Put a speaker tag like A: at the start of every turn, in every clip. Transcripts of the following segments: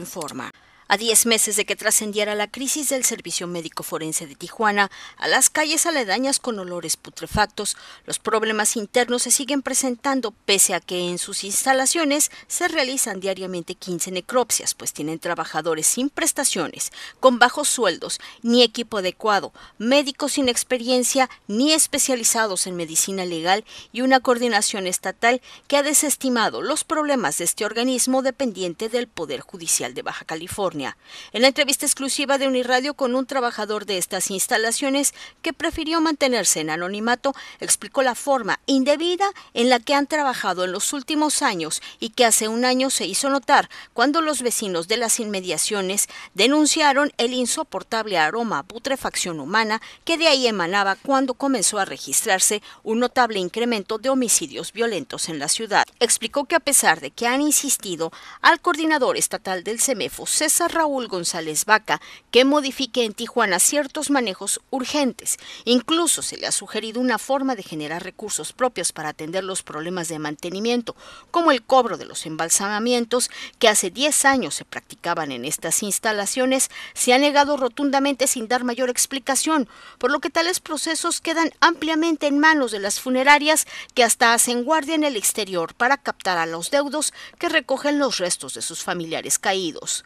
A: informa. A diez meses de que trascendiera la crisis del Servicio Médico Forense de Tijuana, a las calles aledañas con olores putrefactos, los problemas internos se siguen presentando pese a que en sus instalaciones se realizan diariamente 15 necropsias, pues tienen trabajadores sin prestaciones, con bajos sueldos, ni equipo adecuado, médicos sin experiencia ni especializados en medicina legal y una coordinación estatal que ha desestimado los problemas de este organismo dependiente del Poder Judicial de Baja California. En la entrevista exclusiva de Uniradio con un trabajador de estas instalaciones que prefirió mantenerse en anonimato, explicó la forma indebida en la que han trabajado en los últimos años y que hace un año se hizo notar cuando los vecinos de las inmediaciones denunciaron el insoportable aroma a putrefacción humana que de ahí emanaba cuando comenzó a registrarse un notable incremento de homicidios violentos en la ciudad. Explicó que a pesar de que han insistido al coordinador estatal del CEMEFO, César Raúl González Vaca que modifique en Tijuana ciertos manejos urgentes. Incluso se le ha sugerido una forma de generar recursos propios para atender los problemas de mantenimiento, como el cobro de los embalsamamientos que hace 10 años se practicaban en estas instalaciones, se ha negado rotundamente sin dar mayor explicación, por lo que tales procesos quedan ampliamente en manos de las funerarias que hasta hacen guardia en el exterior para captar a los deudos que recogen los restos de sus familiares caídos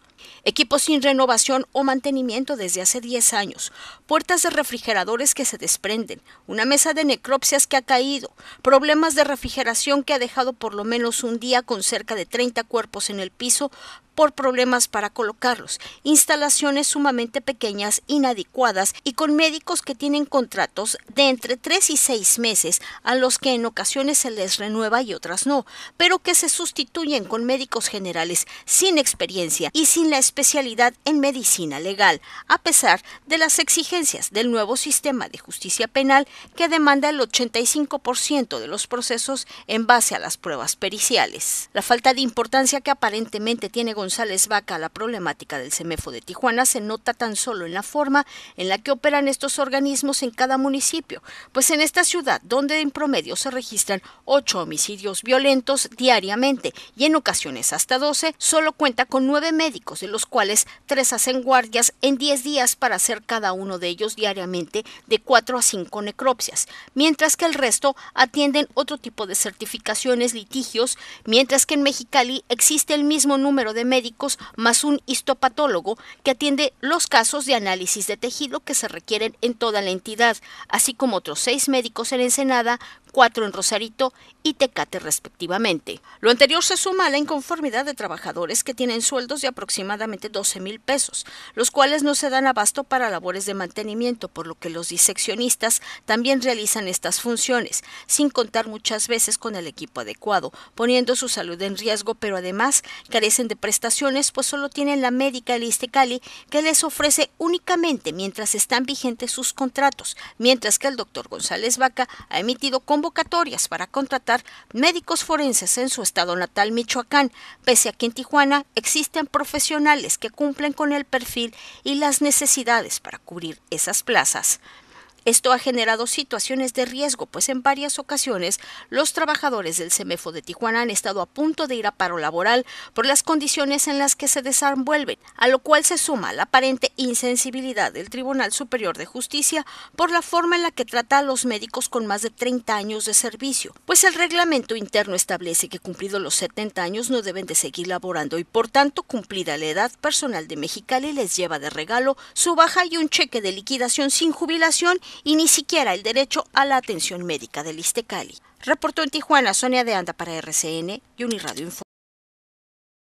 A: equipos sin renovación o mantenimiento desde hace 10 años, puertas de refrigeradores que se desprenden, una mesa de necropsias que ha caído, problemas de refrigeración que ha dejado por lo menos un día con cerca de 30 cuerpos en el piso por problemas para colocarlos, instalaciones sumamente pequeñas, inadecuadas y con médicos que tienen contratos de entre 3 y 6 meses, a los que en ocasiones se les renueva y otras no, pero que se sustituyen con médicos generales sin experiencia y sin la especialidad en medicina legal, a pesar de las exigencias del nuevo sistema de justicia penal que demanda el 85% de los procesos en base a las pruebas periciales. La falta de importancia que aparentemente tiene González Vaca a la problemática del CEMEFO de Tijuana se nota tan solo en la forma en la que operan estos organismos en cada municipio, pues en esta ciudad, donde en promedio se registran ocho homicidios violentos diariamente y en ocasiones hasta 12, solo cuenta con nueve médicos, de los cuales tres hacen guardias en 10 días para hacer cada uno de ellos diariamente de cuatro a cinco necropsias, mientras que el resto atienden otro tipo de certificaciones, litigios, mientras que en Mexicali existe el mismo número de médicos médicos más un histopatólogo que atiende los casos de análisis de tejido que se requieren en toda la entidad, así como otros seis médicos en Ensenada, cuatro en Rosarito y Tecate respectivamente. Lo anterior se suma a la inconformidad de trabajadores que tienen sueldos de aproximadamente 12 mil pesos, los cuales no se dan abasto para labores de mantenimiento, por lo que los diseccionistas también realizan estas funciones, sin contar muchas veces con el equipo adecuado, poniendo su salud en riesgo, pero además carecen de prestaciones pues solo tienen la médica el Istecali que les ofrece únicamente mientras están vigentes sus contratos, mientras que el doctor González Vaca ha emitido convocatorias para contratar médicos forenses en su estado natal Michoacán, pese a que en Tijuana existen profesionales que cumplen con el perfil y las necesidades para cubrir esas plazas. Esto ha generado situaciones de riesgo, pues en varias ocasiones los trabajadores del CEMEFO de Tijuana han estado a punto de ir a paro laboral por las condiciones en las que se desenvuelven, a lo cual se suma la aparente insensibilidad del Tribunal Superior de Justicia por la forma en la que trata a los médicos con más de 30 años de servicio, pues el reglamento interno establece que cumplidos los 70 años no deben de seguir laborando y por tanto cumplida la edad personal de Mexicali les lleva de regalo su baja y un cheque de liquidación sin jubilación y ni siquiera el derecho a la atención médica del Istecali. Reportó en Tijuana Sonia de Anda para RCN y Uniradio Info.